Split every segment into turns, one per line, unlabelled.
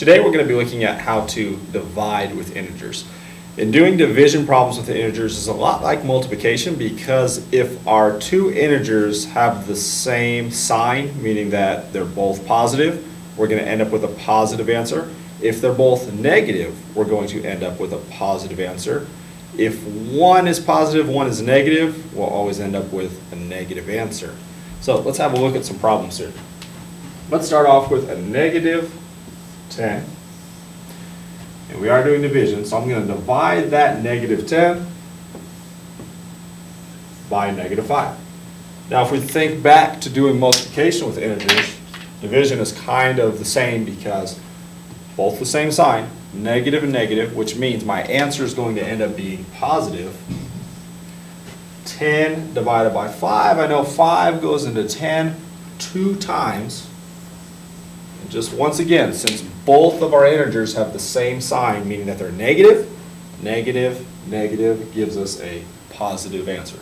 Today we're going to be looking at how to divide with integers. In doing division problems with integers is a lot like multiplication because if our two integers have the same sign, meaning that they're both positive, we're going to end up with a positive answer. If they're both negative, we're going to end up with a positive answer. If one is positive, one is negative, we'll always end up with a negative answer. So let's have a look at some problems here. Let's start off with a negative 10. And we are doing division, so I'm going to divide that negative 10 by negative 5. Now if we think back to doing multiplication with integers, division is kind of the same because both the same sign, negative and negative, which means my answer is going to end up being positive. 10 divided by 5, I know 5 goes into 10 two times. Just once again, since both of our integers have the same sign, meaning that they're negative, negative, negative gives us a positive answer.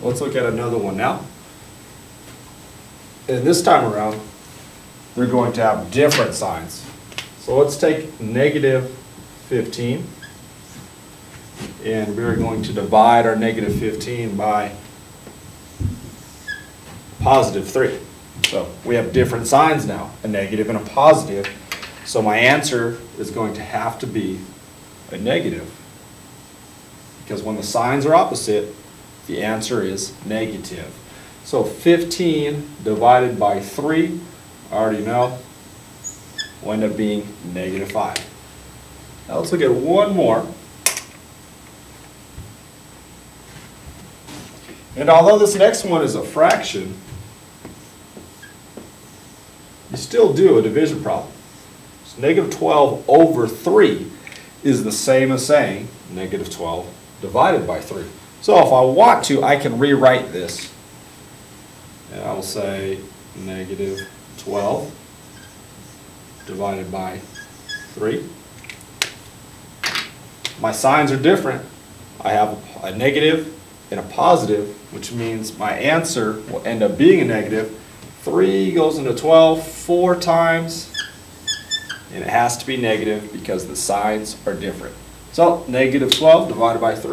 Let's look at another one now. And this time around, they're going to have different signs. So let's take negative 15, and we're going to divide our negative 15 by positive 3. So we have different signs now, a negative and a positive. So my answer is going to have to be a negative. Because when the signs are opposite, the answer is negative. So 15 divided by 3, I already know, will end up being negative 5. Now let's look at one more. And although this next one is a fraction, you still do a division problem. So negative 12 over 3 is the same as saying negative 12 divided by 3. So if I want to, I can rewrite this. And I will say negative 12 divided by 3. My signs are different. I have a negative and a positive, which means my answer will end up being a negative. 3 goes into 12 four times, and it has to be negative because the signs are different. So negative 12 divided by 3.